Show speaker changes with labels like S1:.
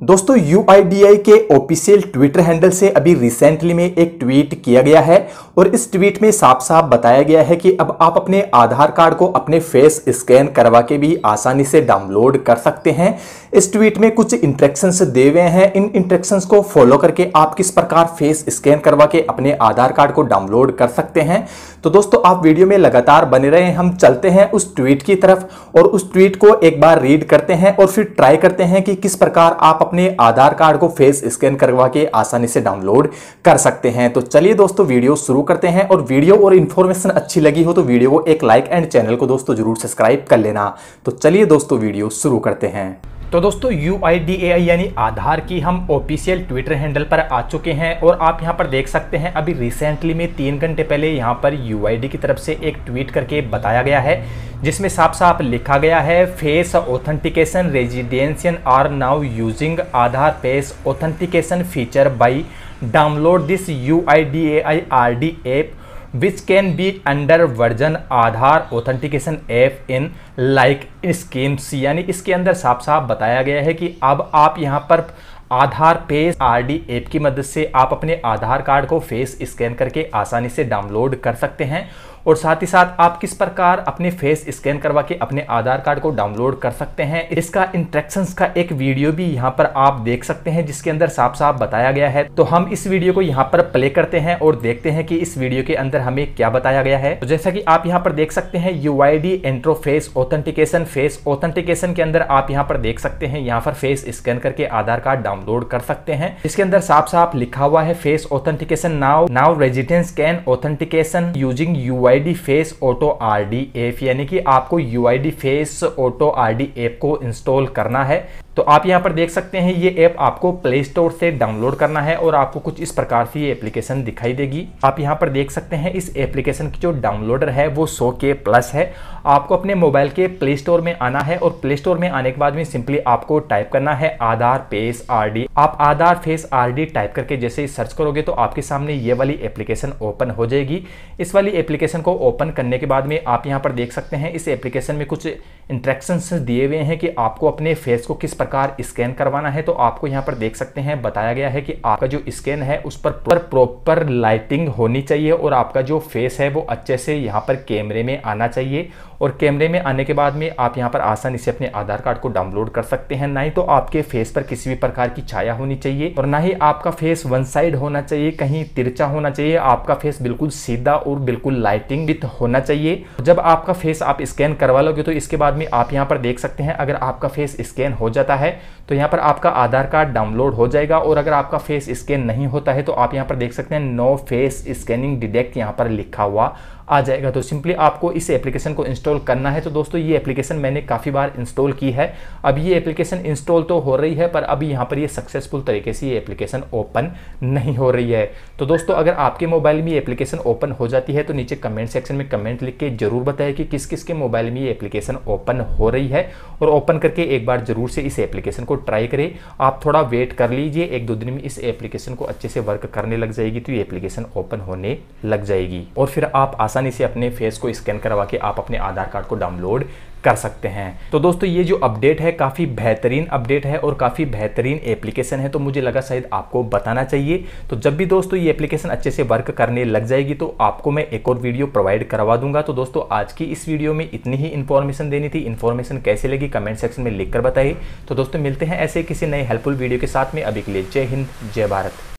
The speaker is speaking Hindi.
S1: दोस्तों यू के ऑफिशियल ट्विटर हैंडल से अभी रिसेंटली में एक ट्वीट किया गया है और इस ट्वीट में साफ़ साफ़ बताया गया है कि अब आप अपने आधार कार्ड को अपने फेस स्कैन करवा के भी आसानी से डाउनलोड कर सकते हैं। इस ट्वीट में कुछ इंस्ट्रक्शंस दे हुए हैं। इन इंस्ट्रक्शंस को फॉलो करके आप किस प्रकार फेस स्कैन करवा के अपने आधार कार्ड को डाउनलोड कर सकते हैं। तो दोस्तों, आप वीडियो में लगातार बने रहे, हम चलते हैं उस ट्वीट की तरफ़ और उस ट्वीट को एक बार रीड करते हैं और फिर ट्राई करते हैं कि किस प्रकार आप अपने आधार कार्ड को फेस स्कैन करवा के आसानी से डाउनलोड कर सकते हैं। तो चलिए दोस्तों, वीडियो शुरू करते हैं और वीडियो और इन्फॉर्मेशन अच्छी लगी हो तो वीडियो को एक लाइक एंड चैनल को दोस्तों ज़रूर सब्सक्राइब कर लेना। तो चलिए दोस्तों, वीडियो शुरू करते हैं। तो दोस्तों UIDAI यानी आधार की हम ऑफिशियल ट्विटर हैंडल पर आ चुके हैं और आप यहाँ पर देख सकते हैं, अभी रिसेंटली में तीन घंटे पहले यहाँ पर UID की तरफ़ से एक ट्वीट करके बताया गया है, जिसमें साफ़ साफ़ लिखा गया है face authentication residents are now using Aadhaar face authentication feature by download this U I D A I R D app which can be under version Aadhaar authentication app in like schemes यानी इसके अंदर साफ़ साफ़ बताया गया है कि अब आप यहाँ पर आधार पेज आरडी ऐप की मदद से आप अपने आधार कार्ड को फेस स्कैन करके आसानी से डाउनलोड कर सकते हैं। और साथ ही साथ आप किस प्रकार अपने फेस स्कैन करवा के अपने आधार कार्ड को डाउनलोड कर सकते हैं। इसका इंट्रेक्शन का एक वीडियो भी यहाँ पर आप देख सकते हैं, जिसके अंदर साफ़ साफ़ बताया गया है। तो हम इस वीडियो को यहाँ पर प्ले करते हैं और देखते हैं कि इस वीडियो के अंदर हमें क्या बताया गया है। तो जैसा कि आप यहाँ पर देख सकते हैं U I D intro face authentication face authentication के अंदर आप यहाँ पर देख सकते हैं, यहाँ पर फेस स्कैन करके आधार कार्ड डाउनलोड कर सकते हैं। इसके अंदर साफ़ साफ़ लिखा हुआ है face authentication now now residents can authentication using UI UID face auto RD app यानी कि आपको UID face auto RD app को इंस्टॉल करना है। तो आप यहाँ पर देख सकते हैं, ये ऐप आपको प्ले स्टोर से डाउनलोड करना है और आपको कुछ इस प्रकार से ये एप्लीकेशन दिखाई देगी। आप यहाँ पर देख सकते हैं, इस एप्लीकेशन की जो डाउनलोडर है, वो सो के प्लस है। आपको अपने मोबाइल के प्ले स्टोर में आना है और प्ले स्टोर में आने के बाद में सिंपली आपको टाइप करना है आधार फेस आर आप आधार फेस आरडी टाइप करके जैसे सर्च करोगे तो आपके सामने ये वाली एप्लीकेशन ओपन हो जाएगी। इस वाली एप्लीकेशन को ओपन करने के बाद में आप यहाँ पर देख सकते हैं, इस एप्लीकेशन में कुछ इंस्ट्रक्शंस दिए हुए हैं कि आपको अपने फेस को किस प्रकार स्कैन करवाना है। तो आपको यहाँ पर देख सकते हैं, बताया गया है कि आपका जो स्कैन है, उस पर प्रॉपर लाइटिंग होनी चाहिए और आपका जो फेस है, वो अच्छे से यहाँ पर कैमरे में आना चाहिए। और कैमरे में आने के बाद में आप यहाँ पर आसानी से अपने आधार कार्ड को डाउनलोड कर सकते हैं। ना ही तो आपके फेस पर किसी भी प्रकार की छाया होनी चाहिए और ना ही आपका फेस वन साइड होना चाहिए, कहीं तिरचा होना चाहिए। आपका फेस बिल्कुल सीधा और बिल्कुल लाइटिंग विथ होना चाहिए। जब आपका फेस आप स्कैन करवा लोगे तो इसके बाद में आप यहाँ पर देख सकते हैं, अगर आपका फेस स्कैन हो जाता है तो यहाँ पर आपका आधार कार्ड डाउनलोड हो जाएगा, और अगर आपका फेस स्कैन नहीं होता है तो आप यहाँ पर देख सकते हैं, नो फेस स्कैनिंग डिटेक्ट यहाँ पर लिखा हुआ आ जाएगा। तो सिंपली आपको इस एप्लीकेशन को इंस्टॉल करना है। तो दोस्तों, ये एप्लीकेशन मैंने काफ़ी बार इंस्टॉल की है। अब ये एप्लीकेशन इंस्टॉल तो हो रही है, पर अभी यहाँ पर ये सक्सेसफुल तरीके से ये एप्लीकेशन ओपन नहीं हो रही है। तो दोस्तों, अगर आपके मोबाइल में ये एप्लीकेशन ओपन हो जाती है तो नीचे कमेंट सेक्शन में कमेंट लिख के ज़रूर बताएँ कि किस किस के मोबाइल में ये एप्लीकेशन ओपन हो रही है। और ओपन करके एक बार ज़रूर से इस एप्लीकेशन को ट्राई करें। आप थोड़ा वेट कर लीजिए, एक दो दिन में इस एप्लीकेशन को अच्छे से वर्क करने लग जाएगी तो ये एप्लीकेशन ओपन होने लग जाएगी। और फिर आप आसानी से अपने फेस को स्कैन करवा के आप अपने आधार कार्ड को डाउनलोड कर सकते हैं। तो दोस्तों, ये जो अपडेट है, काफ़ी बेहतरीन अपडेट है और काफ़ी बेहतरीन एप्लीकेशन है तो मुझे लगा शायद आपको बताना चाहिए। तो जब भी दोस्तों ये एप्लीकेशन अच्छे से वर्क करने लग जाएगी तो आपको मैं एक और वीडियो प्रोवाइड करवा दूँगा। तो दोस्तों, आज की इस वीडियो में इतनी ही इन्फॉर्मेशन देनी थी। इन्फॉर्मेशन कैसे लगी कमेंट सेक्शन में लिख कर बताइए। तो दोस्तों, मिलते हैं ऐसे किसी नए हेल्पफुल वीडियो के साथ में। अभी के लिए जय हिंद, जय भारत।